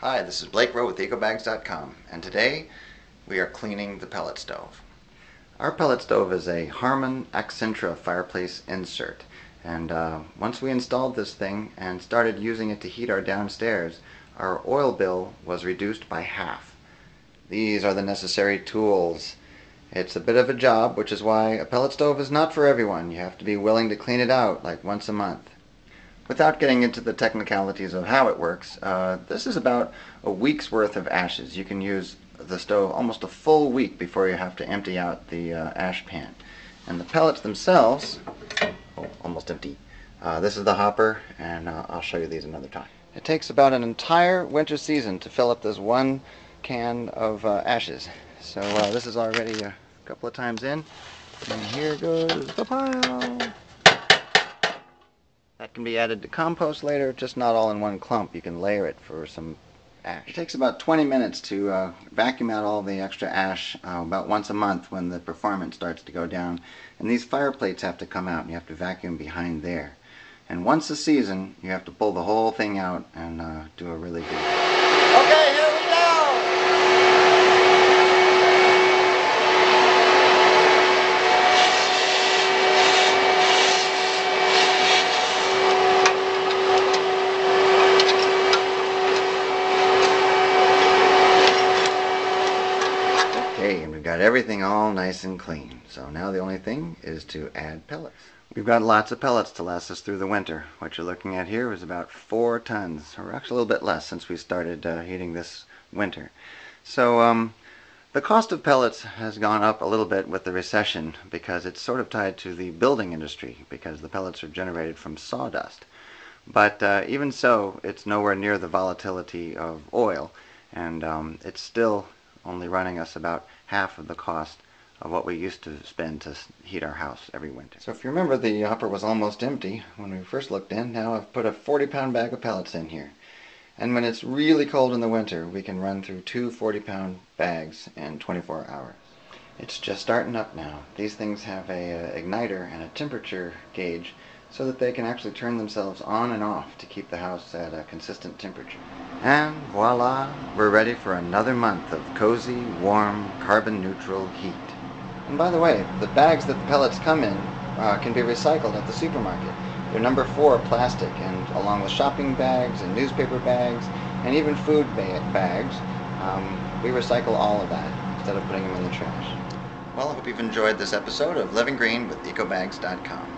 Hi, this is Blake Rowe with EcoBags.com, and today we are cleaning the pellet stove. Our pellet stove is a Harman Accentra fireplace insert, and uh, once we installed this thing and started using it to heat our downstairs, our oil bill was reduced by half. These are the necessary tools. It's a bit of a job, which is why a pellet stove is not for everyone. You have to be willing to clean it out like once a month. Without getting into the technicalities of how it works, uh, this is about a week's worth of ashes. You can use the stove almost a full week before you have to empty out the uh, ash pan. And the pellets themselves, oh, almost empty. Uh, this is the hopper, and uh, I'll show you these another time. It takes about an entire winter season to fill up this one can of uh, ashes. So uh, this is already a couple of times in. And here goes the pile. Can be added to compost later, just not all in one clump. You can layer it for some ash. It takes about 20 minutes to uh, vacuum out all the extra ash uh, about once a month when the performance starts to go down. And these fire plates have to come out and you have to vacuum behind there. And once a season, you have to pull the whole thing out and uh, do a really good... Okay, here we go! Okay, and we've got everything all nice and clean. So now the only thing is to add pellets. We've got lots of pellets to last us through the winter. What you're looking at here is about four tons, or actually a little bit less since we started uh, heating this winter. So um, the cost of pellets has gone up a little bit with the recession because it's sort of tied to the building industry because the pellets are generated from sawdust. But uh, even so, it's nowhere near the volatility of oil, and um, it's still only running us about half of the cost of what we used to spend to heat our house every winter. So if you remember, the hopper was almost empty when we first looked in. Now I've put a 40-pound bag of pellets in here. And when it's really cold in the winter, we can run through two 40-pound bags in 24 hours. It's just starting up now. These things have a uh, igniter and a temperature gauge so that they can actually turn themselves on and off to keep the house at a consistent temperature. And voila, we're ready for another month of cozy, warm, carbon-neutral heat. And by the way, the bags that the pellets come in uh, can be recycled at the supermarket. They're number four plastic, and along with shopping bags and newspaper bags, and even food ba bags, um, we recycle all of that instead of putting them in the trash. Well, I hope you've enjoyed this episode of Living Green with EcoBags.com.